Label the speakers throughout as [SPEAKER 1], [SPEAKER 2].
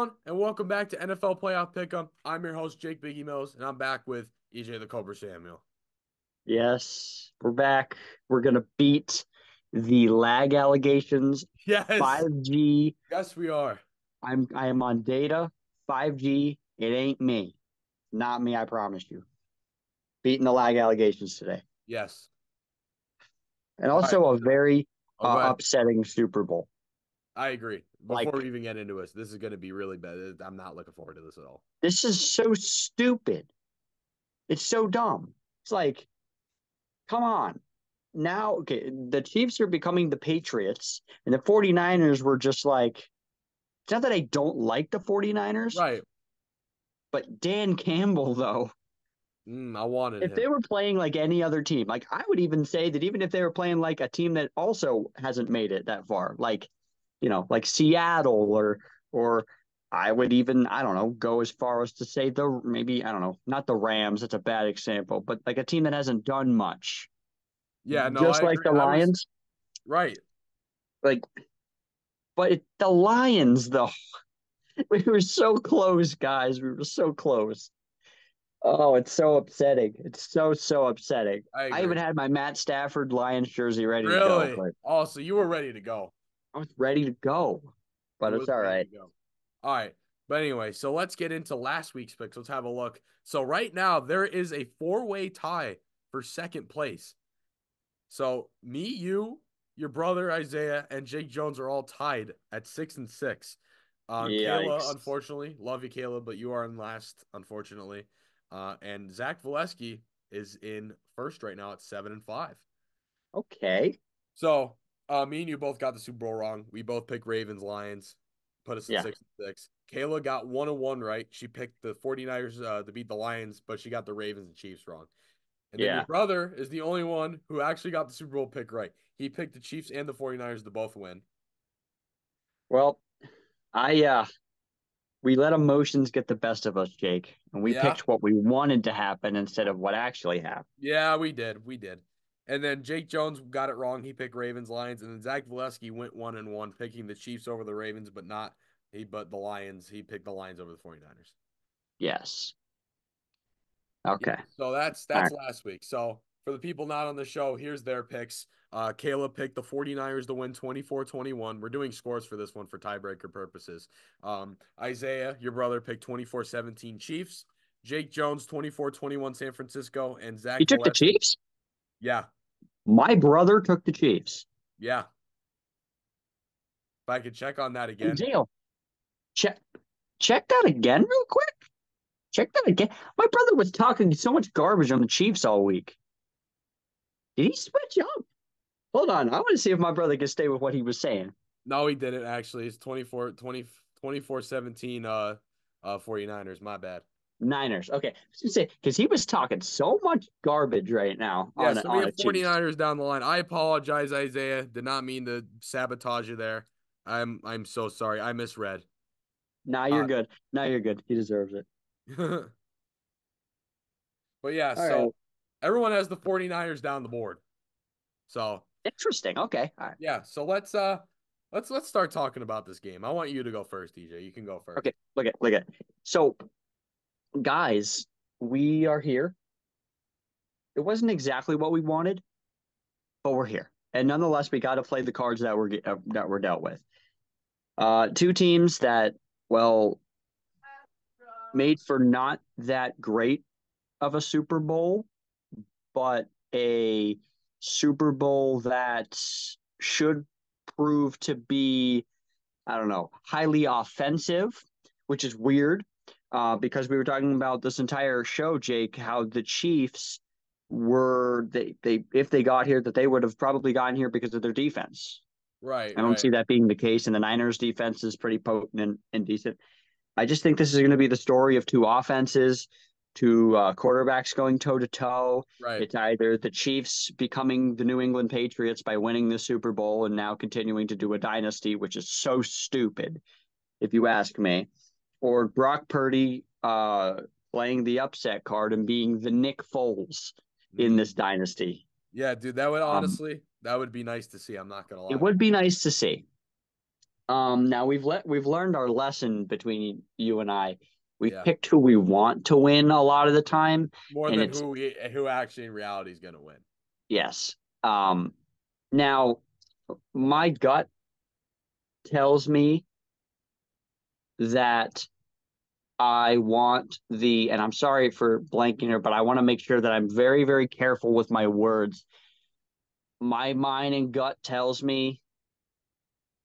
[SPEAKER 1] everyone, and welcome back to NFL Playoff Pick'em. I'm your host, Jake Biggie Mills, and I'm back with EJ the Cobra Samuel.
[SPEAKER 2] Yes, we're back. We're gonna beat the lag allegations.
[SPEAKER 1] Yes,
[SPEAKER 2] 5G.
[SPEAKER 1] yes, we are.
[SPEAKER 2] I'm I am on data. 5G. It ain't me. Not me, I promise you. Beating the lag allegations today.
[SPEAKER 1] Yes.
[SPEAKER 2] And also a very uh, upsetting Super Bowl.
[SPEAKER 1] I agree. Before we even get into this, this is going to be really bad. I'm not looking forward to this at all.
[SPEAKER 2] This is so stupid. It's so dumb. It's like, come on. Now, okay, the Chiefs are becoming the Patriots, and the 49ers were just like, it's not that I don't like the 49ers,
[SPEAKER 1] Right.
[SPEAKER 2] but Dan Campbell, though,
[SPEAKER 1] Mm, I wanted
[SPEAKER 2] if
[SPEAKER 1] him.
[SPEAKER 2] they were playing like any other team, like I would even say that even if they were playing like a team that also hasn't made it that far, like, you know, like Seattle or, or, I would even, I don't know, go as far as to say the maybe, I don't know, not the Rams, that's a bad example, but like a team that hasn't done much.
[SPEAKER 1] yeah, no,
[SPEAKER 2] just
[SPEAKER 1] I
[SPEAKER 2] like
[SPEAKER 1] agree.
[SPEAKER 2] the
[SPEAKER 1] I was-
[SPEAKER 2] Lions.
[SPEAKER 1] right.
[SPEAKER 2] Like, but it, the Lions, though, we were so close, guys. We were so close. Oh, it's so upsetting. It's so, so upsetting.
[SPEAKER 1] I.
[SPEAKER 2] I even had my Matt Stafford Lions jersey ready to
[SPEAKER 1] really.
[SPEAKER 2] go. But
[SPEAKER 1] Oh, so you were ready to go.
[SPEAKER 2] I was ready to go, but it's all right.
[SPEAKER 1] All right. But anyway, so let's get into last week's picks. Let's have a look. So right now there is a four-way tie for second place. So me, you, your brother Isaiah, and Jake Jones are all tied at six and six. Uh, Kayla, unfortunately, love you, Kayla, but you are in last, unfortunately. Uh, and Zach Valesky is in first right now at seven and five.
[SPEAKER 2] Okay.
[SPEAKER 1] So, uh, me and you both got the Super Bowl wrong. We both picked Ravens, Lions, put us at
[SPEAKER 2] Yeah.
[SPEAKER 1] six and six. Kayla got one and one right. She picked the 49ers uh, to beat the Lions, but she got the Ravens and Chiefs wrong. And then
[SPEAKER 2] Yeah.
[SPEAKER 1] your brother is the only one who actually got the Super Bowl pick right. He picked the Chiefs and the 49ers to both win.
[SPEAKER 2] Well, I uh we let emotions get the best of us, Jake, and we
[SPEAKER 1] Yeah.
[SPEAKER 2] picked what we wanted to happen instead of what actually happened.
[SPEAKER 1] Yeah, we did. We did. And then Jake Jones got it wrong. He picked Ravens, Lions, and then Zach Valesky went one and one, picking the Chiefs over the Ravens, but not he but the Lions. He picked the Lions over the 49ers.
[SPEAKER 2] Yes. Okay.
[SPEAKER 1] So that's that's last week. So for the people not on the show, here's their picks. Uh Kayla picked the 49ers to win 24-21. We're doing scores for this one for tiebreaker purposes. Um Isaiah, your brother, picked 24-17 Chiefs. Jake Jones, 24-21 San Francisco, and Zach.
[SPEAKER 2] You took the Chiefs?
[SPEAKER 1] Yeah,
[SPEAKER 2] My brother took the Chiefs.
[SPEAKER 1] yeah. If I could check on that again.
[SPEAKER 2] Check check that again real quick. Check that again. My brother was talking so much garbage on the Chiefs all week. Did he switch up? Hold on. I want to see if my brother can stay with what he was saying.
[SPEAKER 1] No, he didn't actually. It's 24 20 24-17 uh uh 49ers. My bad.
[SPEAKER 2] Niners. Okay. I was gonna say because he was talking so much garbage right now
[SPEAKER 1] Yeah,
[SPEAKER 2] on,
[SPEAKER 1] so we
[SPEAKER 2] a
[SPEAKER 1] have
[SPEAKER 2] Chiefs.
[SPEAKER 1] 49ers down the line. I apologize, Isaiah. Did not mean to sabotage you there. I'm I'm so sorry. I misread.
[SPEAKER 2] Now you're
[SPEAKER 1] Uh,
[SPEAKER 2] good. Now you're good. He deserves it.
[SPEAKER 1] but yeah,
[SPEAKER 2] All
[SPEAKER 1] so
[SPEAKER 2] right.
[SPEAKER 1] everyone has the 49ers down the board. So,
[SPEAKER 2] Interesting. Okay. All right.
[SPEAKER 1] yeah, so let's uh let's let's start talking about this game. I want you to go first, DJ. You can go first.
[SPEAKER 2] Okay. Look at look at. So, guys, we are here. It wasn't exactly what we wanted, but we're here, and nonetheless, we got to play the cards that we're uh, that we're dealt with. Uh, two teams that well made for not that great of a Super Bowl, but a Super Bowl that should prove to be, I don't know, highly offensive, which is weird uh, because we were talking about this entire show, Jake, how the Chiefs were they they if they got here that they would have probably gotten here because of their defense.
[SPEAKER 1] Right.
[SPEAKER 2] I don't
[SPEAKER 1] right.
[SPEAKER 2] see that being the case, and the Niners defense is pretty potent and, and decent. I just think this is going to be the story of two offenses, two uh, quarterbacks going toe to toe.
[SPEAKER 1] Right.
[SPEAKER 2] It's either the Chiefs becoming the New England Patriots by winning the Super Bowl and now continuing to do a dynasty, which is so stupid, if you ask me, or Brock Purdy uh, playing the upset card and being the Nick Foles in
[SPEAKER 1] Mm.
[SPEAKER 2] this dynasty.
[SPEAKER 1] Yeah, dude, that would
[SPEAKER 2] Um,
[SPEAKER 1] honestly that would be nice to see. I'm not gonna lie.
[SPEAKER 2] It would be nice to see. Um, now we've let we've learned our lesson between you and I. We've
[SPEAKER 1] Yeah.
[SPEAKER 2] picked who we want to win a lot of the time.
[SPEAKER 1] More than who we, who actually in reality is going to win.
[SPEAKER 2] Yes. Um, now my gut tells me that I want the, and I'm sorry for blanking here, but I want to make sure that I'm very, very careful with my words. My mind and gut tells me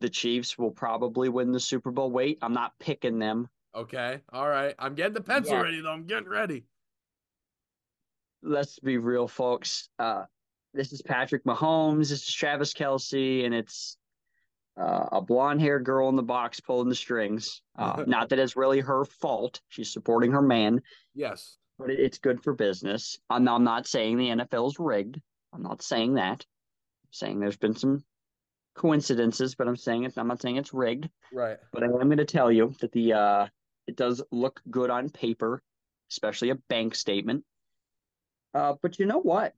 [SPEAKER 2] the Chiefs will probably win the Super Bowl. Wait, I'm not picking them.
[SPEAKER 1] Okay. All right. I'm getting the pencil
[SPEAKER 2] Yeah.
[SPEAKER 1] ready though. I'm getting ready.
[SPEAKER 2] Let's be real, folks. Uh, this is Patrick Mahomes. This is Travis Kelce, and it's uh, a blonde haired girl in the box pulling the strings. Uh, not that it's really her fault. She's supporting her man,
[SPEAKER 1] Yes.
[SPEAKER 2] but it, it's good for business. I'm, I'm not saying the NFL's rigged. I'm not saying that. I'm saying there's been some coincidences, but I'm saying it's. I'm not saying it's rigged.
[SPEAKER 1] Right.
[SPEAKER 2] But I am going to tell you that the uh, it does look good on paper, especially a bank statement. Uh, but you know what?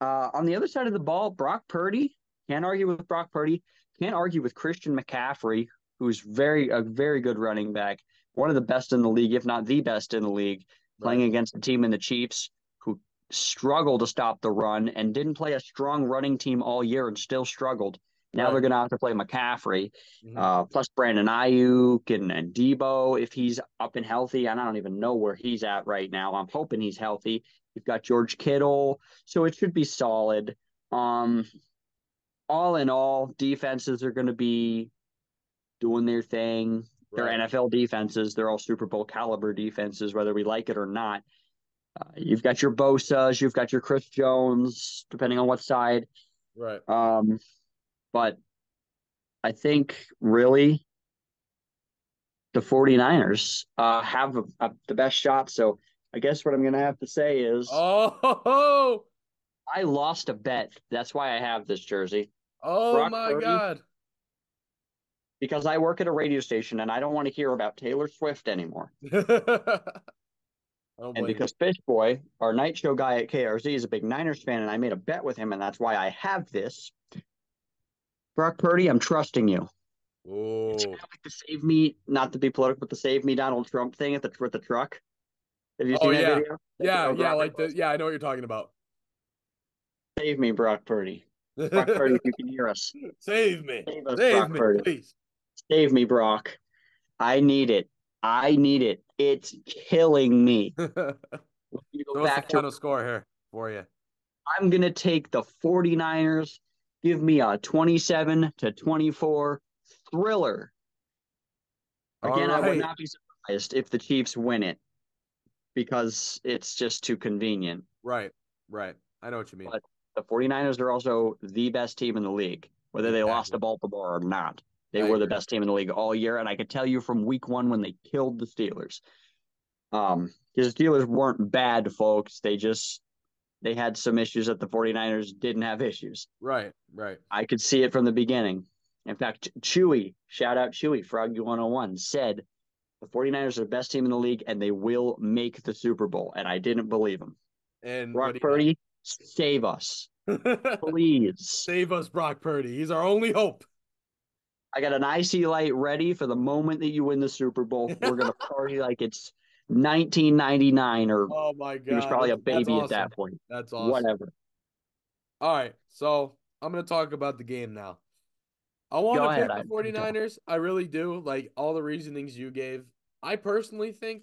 [SPEAKER 2] Uh, on the other side of the ball, Brock Purdy can't argue with Brock Purdy. Can't argue with Christian McCaffrey, who's very a very good running back, one of the best in the league, if not the best in the league, playing against a team in the Chiefs who struggle to stop the run and didn't play a strong running team all year and still struggled. Now
[SPEAKER 1] Right.
[SPEAKER 2] they're going to have to play McCaffrey.
[SPEAKER 1] Mhm.
[SPEAKER 2] Uh, plus Brandon Aiyuk and, and Deebo, if he's up and healthy, and I don't even know where he's at right now. I'm hoping he's healthy. You've got George Kittle, so it should be solid. Um, all in all, defenses are going to be doing their thing. They're
[SPEAKER 1] Right.
[SPEAKER 2] NFL defenses. They're all Super Bowl caliber defenses, whether we like it or not. Uh, you've got your Bosa's, you've got your Chris Jones, depending on what side.
[SPEAKER 1] Right.
[SPEAKER 2] Um, but I think really the 49ers uh, have a, a, the best shot. So I guess what I'm going to have to say is
[SPEAKER 1] Oh.
[SPEAKER 2] I lost a bet. That's why I have this jersey
[SPEAKER 1] Oh
[SPEAKER 2] Brock
[SPEAKER 1] my
[SPEAKER 2] Purdy?
[SPEAKER 1] God.
[SPEAKER 2] because I work at a radio station and I don't want to hear about Taylor Swift anymore.
[SPEAKER 1] I oh
[SPEAKER 2] And because Fish Boy, our night show guy at KRZ, is a big Niners fan, and I made a bet with him, and that's why I have this. Brock Purdy, I'm trusting you.
[SPEAKER 1] you.
[SPEAKER 2] It's
[SPEAKER 1] Oh.
[SPEAKER 2] kind of like the save me, not to be political, but the save me Donald Trump thing at the with the truck. Have you
[SPEAKER 1] Oh,
[SPEAKER 2] seen that
[SPEAKER 1] yeah.
[SPEAKER 2] video?
[SPEAKER 1] Yeah,
[SPEAKER 2] That
[SPEAKER 1] yeah,
[SPEAKER 2] Robert
[SPEAKER 1] like the yeah, I know what you're talking about.
[SPEAKER 2] Save me, Brock Purdy. Brock Purdy, if you can hear us,
[SPEAKER 1] Save me.
[SPEAKER 2] save us,
[SPEAKER 1] Save
[SPEAKER 2] Brock
[SPEAKER 1] me,
[SPEAKER 2] Purdy.
[SPEAKER 1] please.
[SPEAKER 2] Save me, Brock. I need it. I need it. It's killing me.
[SPEAKER 1] so what's the
[SPEAKER 2] back to
[SPEAKER 1] final score here for you?
[SPEAKER 2] I'm going to take the 49ers. Give me a 27 to 24 thriller. Again, I would not be surprised if the Chiefs win it because it's just too convenient.
[SPEAKER 1] Right, right. I know what you mean.
[SPEAKER 2] But- The 49ers are also the best team in the league, whether they lost to Baltimore or not. They
[SPEAKER 1] I
[SPEAKER 2] were the best team in the league all year. And I could tell you from week one when they killed the Steelers. Um, because the Steelers weren't bad, folks. They just they had some issues that the 49ers didn't have issues.
[SPEAKER 1] Right, right.
[SPEAKER 2] I could see it from the beginning. In fact, Chewy, shout out Chewy, Froggy 101, said the 49ers are the best team in the league and they will make the Super Bowl. And I didn't believe him.
[SPEAKER 1] And
[SPEAKER 2] Brock Purdy, save us, please.
[SPEAKER 1] Save us, Brock Purdy. He's our only hope.
[SPEAKER 2] I got an icy light ready for the moment that you win the Super Bowl. We're to party like it's 1999 or
[SPEAKER 1] Oh my god.
[SPEAKER 2] he was probably a baby at that point.
[SPEAKER 1] That's awesome.
[SPEAKER 2] Whatever.
[SPEAKER 1] All right, so I'm going to talk about the game now. I want
[SPEAKER 2] Go
[SPEAKER 1] to
[SPEAKER 2] ahead,
[SPEAKER 1] pick the 49ers. I really do. Like all the reasonings you gave. I personally think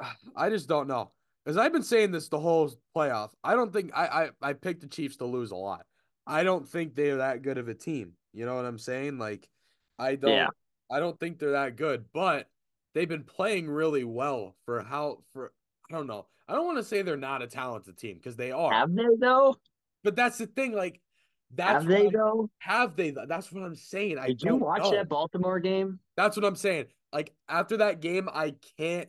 [SPEAKER 1] I just don't know. Cuz I've been saying this the whole playoff. I don't think I I I picked the Chiefs to lose a lot. I don't think they're that good of a team. You know what I'm saying? Like I don't
[SPEAKER 2] Yeah.
[SPEAKER 1] I don't think they're that good, but they've been playing really well for how for I don't know. I don't want to say they're not a talented team because they are.
[SPEAKER 2] Have they, though?
[SPEAKER 1] But that's the thing, like that's
[SPEAKER 2] Have they, though?
[SPEAKER 1] have they? That's what I'm saying. I
[SPEAKER 2] Did you watch
[SPEAKER 1] know.
[SPEAKER 2] that Baltimore game?
[SPEAKER 1] That's what I'm saying. Like after that game, I can't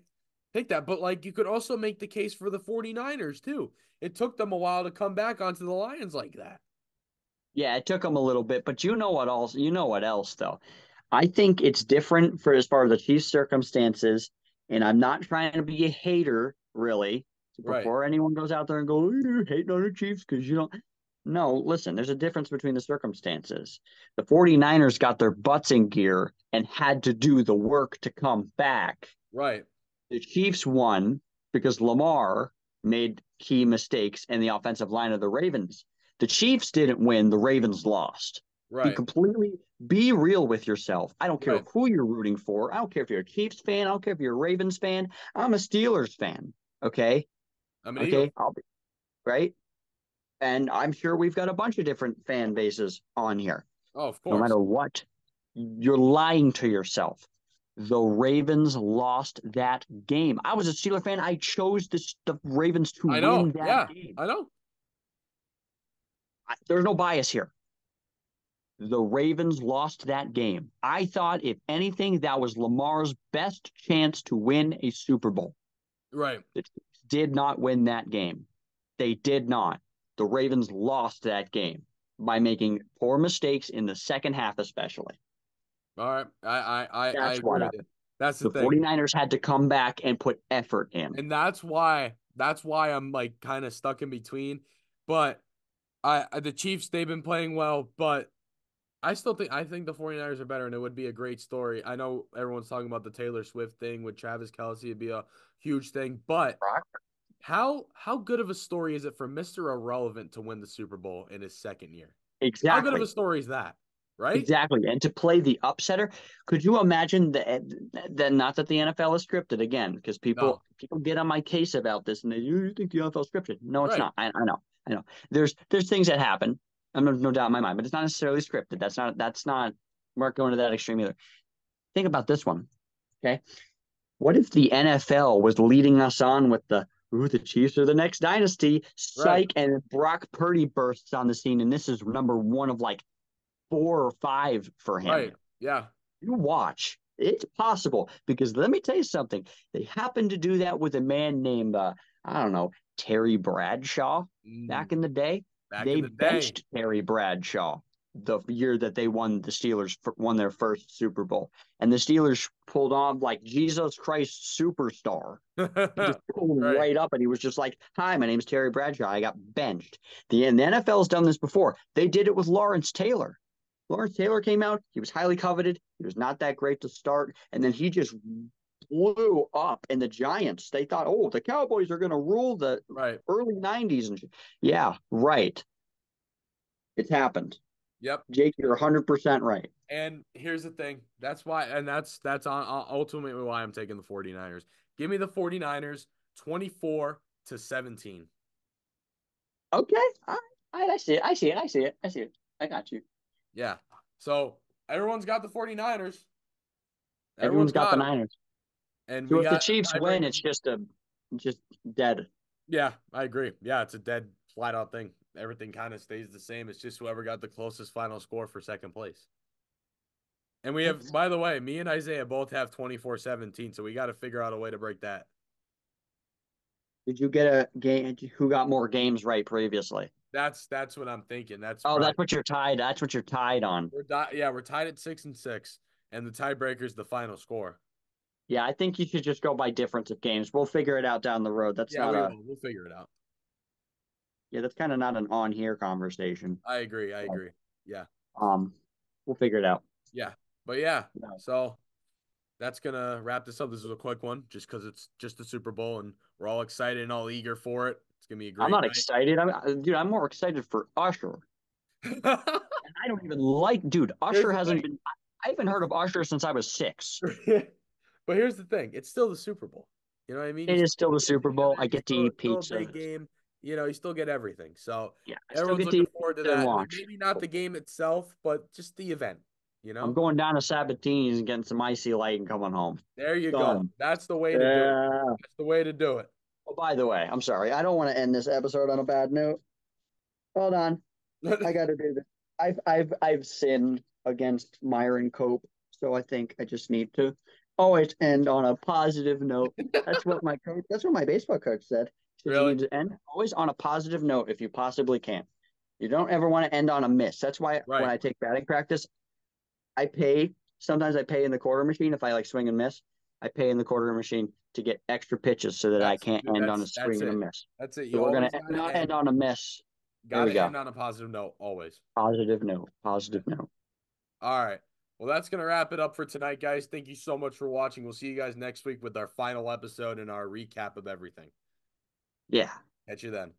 [SPEAKER 1] pick that. But like you could also make the case for the 49ers too. It took them a while to come back onto the Lions like that.
[SPEAKER 2] Yeah, it took them a little bit, but you know what else? You know what else though? I think it's different for as far as the Chiefs' circumstances, and I'm not trying to be a hater, really.
[SPEAKER 1] Right.
[SPEAKER 2] Before anyone goes out there and go, "Oh, you're hating on the Chiefs because you don't. No, listen, there's a difference between the circumstances. The 49ers got their butts in gear and had to do the work to come back.
[SPEAKER 1] Right.
[SPEAKER 2] The Chiefs won because Lamar made key mistakes in the offensive line of the Ravens. The Chiefs didn't win, the Ravens lost.
[SPEAKER 1] Right.
[SPEAKER 2] Be completely be real with yourself. I don't care
[SPEAKER 1] Right.
[SPEAKER 2] who you're rooting for. I don't care if you're a Chiefs fan. I don't care if you're a Ravens fan. I'm a Steelers fan. Okay.
[SPEAKER 1] I'm an
[SPEAKER 2] Okay.
[SPEAKER 1] Eagle.
[SPEAKER 2] I'll be right. And I'm sure we've got a bunch of different fan bases on here.
[SPEAKER 1] Oh, of course.
[SPEAKER 2] No matter what, you're lying to yourself. The Ravens lost that game. I was a Steeler fan. I chose this, the Ravens to
[SPEAKER 1] I know.
[SPEAKER 2] win that
[SPEAKER 1] Yeah.
[SPEAKER 2] game.
[SPEAKER 1] I know.
[SPEAKER 2] I- there's no bias here. The Ravens lost that game. I thought, if anything, that was Lamar's best chance to win a Super Bowl.
[SPEAKER 1] Right.
[SPEAKER 2] The Chiefs did not win that game. They did not. The Ravens lost that game by making poor mistakes in the second half, especially.
[SPEAKER 1] All right. I I I, I
[SPEAKER 2] That's
[SPEAKER 1] agree
[SPEAKER 2] what.
[SPEAKER 1] That's the,
[SPEAKER 2] The
[SPEAKER 1] thing.
[SPEAKER 2] 49ers had to come back and put effort in.
[SPEAKER 1] and that's why that's why I'm like kind of stuck in between. But I I- the Chiefs they've been playing well, but I still think I think the 49ers are better and it would be a great story. I know everyone's talking about the Taylor Swift thing with Travis Kelce it'd be a huge thing, but how how good of a story is it for Mr. Irrelevant to win the Super Bowl in his second year?
[SPEAKER 2] Exactly.
[SPEAKER 1] How good of a story is that? Right?
[SPEAKER 2] Exactly. And to play the upsetter, could you imagine that eh, that not that the NFL is scripted again, because people
[SPEAKER 1] No.
[SPEAKER 2] people get on my case about this and they you think the NFL is scripted. No, it's
[SPEAKER 1] Right.
[SPEAKER 2] not. I, I know. I know. There's there's things that happen. I'm no, no doubt in my mind, but it's not necessarily scripted. That's not that's not we're not going to that extreme either. Think about this one. Okay. What if the NFL was leading us on with the ooh, the Chiefs are the next dynasty, psych,
[SPEAKER 1] Right.
[SPEAKER 2] and Brock Purdy bursts on the scene, and this is number one of like four or five for him.
[SPEAKER 1] Right. Yeah.
[SPEAKER 2] You watch. It's possible because let me tell you something. They happened to do that with a man named uh, I don't know Terry Bradshaw back
[SPEAKER 1] Mm,
[SPEAKER 2] in the day.
[SPEAKER 1] back
[SPEAKER 2] they
[SPEAKER 1] the day.
[SPEAKER 2] benched Terry Bradshaw the year that they won the Steelers won their first Super Bowl, and the Steelers pulled off like Jesus Christ superstar. Pulled
[SPEAKER 1] Right.
[SPEAKER 2] right. up and he was just like, Hi, my name's Terry Bradshaw. I got benched. The, and the NFL's done this before. They did it with Lawrence Taylor. Lawrence Taylor came out. He was highly coveted. He was not that great to start. And then he just blew up. And the Giants, they thought, oh, the Cowboys are going to rule the
[SPEAKER 1] right.
[SPEAKER 2] early 90s. And yeah, right. It's happened.
[SPEAKER 1] Yep.
[SPEAKER 2] Jake, you're 100% right.
[SPEAKER 1] And here's the thing. That's why and that's that's on uh, ultimately why I'm taking the 49ers. Give me the 49ers 24 to 17.
[SPEAKER 2] Okay. All right. I see it. I see it. I see it. I see it. I got you.
[SPEAKER 1] Yeah. So everyone's got the 49ers.
[SPEAKER 2] Everyone's got, the. Niners.
[SPEAKER 1] And
[SPEAKER 2] So if the Chiefs win, it's just a just dead.
[SPEAKER 1] Yeah, I agree. Yeah, it's a dead flat out thing. Everything kind of stays the same. It's just whoever got the closest final score for second place. And we have, by the way, me and Isaiah both have 24 17. So we got to figure out a way to break that.
[SPEAKER 2] Did you get a game? Who got more games right previously?
[SPEAKER 1] That's that's what I'm thinking. That's
[SPEAKER 2] Oh, that's what you're tied. That's what you're tied on.
[SPEAKER 1] We're di- yeah, we're tied at six and six, and the tiebreaker is the final score.
[SPEAKER 2] Yeah, I think you should just go by difference of games. We'll figure it out down the road. That's
[SPEAKER 1] yeah,
[SPEAKER 2] not
[SPEAKER 1] we
[SPEAKER 2] a
[SPEAKER 1] will. We'll figure it out.
[SPEAKER 2] yeah. That's kind of not an on here conversation.
[SPEAKER 1] I agree. I agree. Yeah,
[SPEAKER 2] Um, we'll figure it out.
[SPEAKER 1] Yeah, but yeah.
[SPEAKER 2] Yeah.
[SPEAKER 1] So that's gonna wrap this up. This is a quick one, just because it's just the Super Bowl, and we're all excited and all eager for it. It's gonna be a great.
[SPEAKER 2] I'm not
[SPEAKER 1] night.
[SPEAKER 2] excited. I'm uh, dude. I'm more excited for Usher. And I don't even like, dude. Usher
[SPEAKER 1] the
[SPEAKER 2] hasn't been. I- haven't heard of Usher since I was six.
[SPEAKER 1] but here's the thing: it's still the Super Bowl. You know what I mean?
[SPEAKER 2] It is still the Super Bowl. I get to eat pizza.
[SPEAKER 1] game. You know, you still get everything. So
[SPEAKER 2] Yeah, I
[SPEAKER 1] everyone's looking forward to that.
[SPEAKER 2] watch.
[SPEAKER 1] Maybe not the game itself, but just the event. You know,
[SPEAKER 2] I'm going down to Sabatini's and getting some icy light and coming home.
[SPEAKER 1] there you go. That's the way to do it. That's the way to do it.
[SPEAKER 2] Oh, by the way, I'm sorry. I don't want to end this episode on a bad note. Hold on. I got to do this. I've I've I've sinned against Myron Cope, so I think I just need to always end on a positive note. That's what my coach. That's what my baseball coach said. Said
[SPEAKER 1] Really?
[SPEAKER 2] You need to end always on a positive note if you possibly can. You don't ever want to end on a miss. That's why
[SPEAKER 1] Right.
[SPEAKER 2] when I take batting practice, I pay. Sometimes I pay in the quarter machine if I like swing and miss. I pay in the quarter machine to get extra pitches so that I can't end on a
[SPEAKER 1] that's-
[SPEAKER 2] swing and a miss.
[SPEAKER 1] That's it.
[SPEAKER 2] So we're gonna
[SPEAKER 1] gotta
[SPEAKER 2] not
[SPEAKER 1] end.
[SPEAKER 2] end on a miss.
[SPEAKER 1] Got to
[SPEAKER 2] go.
[SPEAKER 1] end on a positive note always.
[SPEAKER 2] Positive note. Positive note.
[SPEAKER 1] All right. Well, that's going to wrap it up for tonight, guys. Thank you so much for watching. We'll see you guys next week with our final episode and our recap of everything.
[SPEAKER 2] Yeah.
[SPEAKER 1] Catch you then.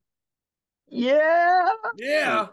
[SPEAKER 2] Yeah.
[SPEAKER 1] Yeah.